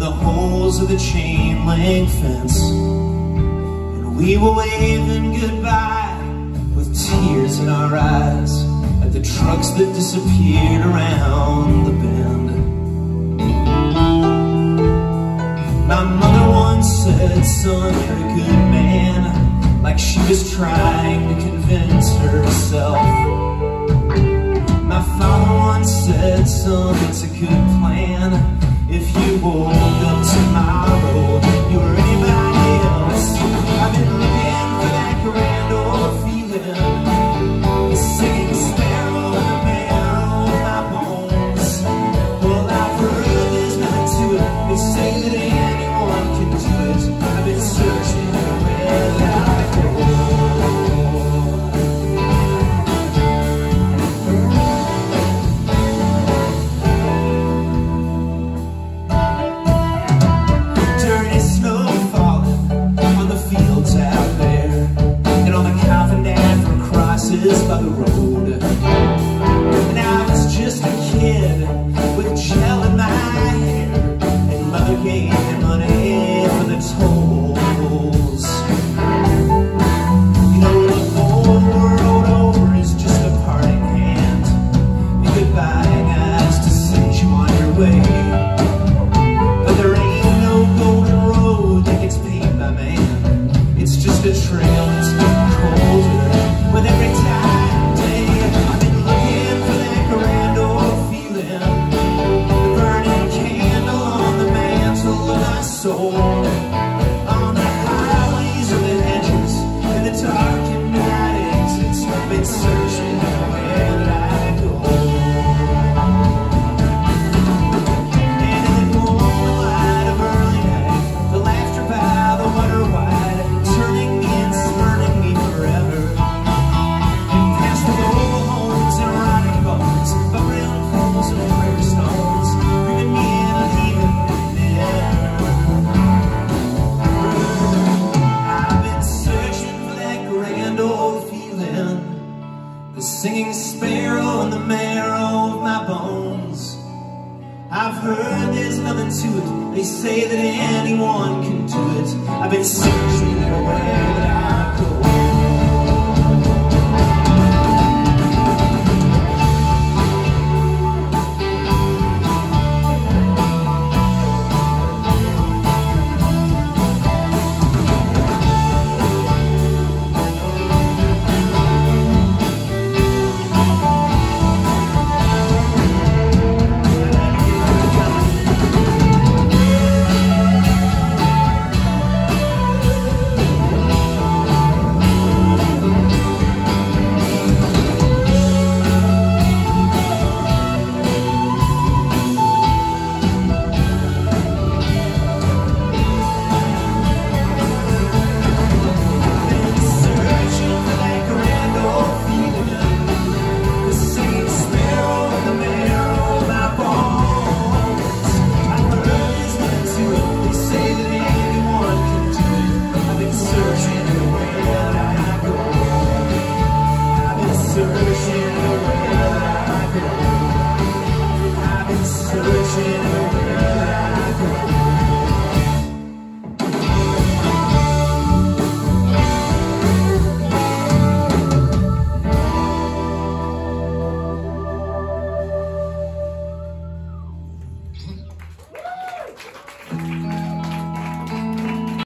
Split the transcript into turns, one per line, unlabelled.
the holes of the chain link fence. And we were waving goodbye with tears in our eyes At the trucks that disappeared around the bend. My mother once said, son, you're a good man Like she was trying to convince herself. My father once said, son, it's a good plan if you will Oh. I've heard there's nothing to it. They say that anyone can do it. I've been searching everywhere that I go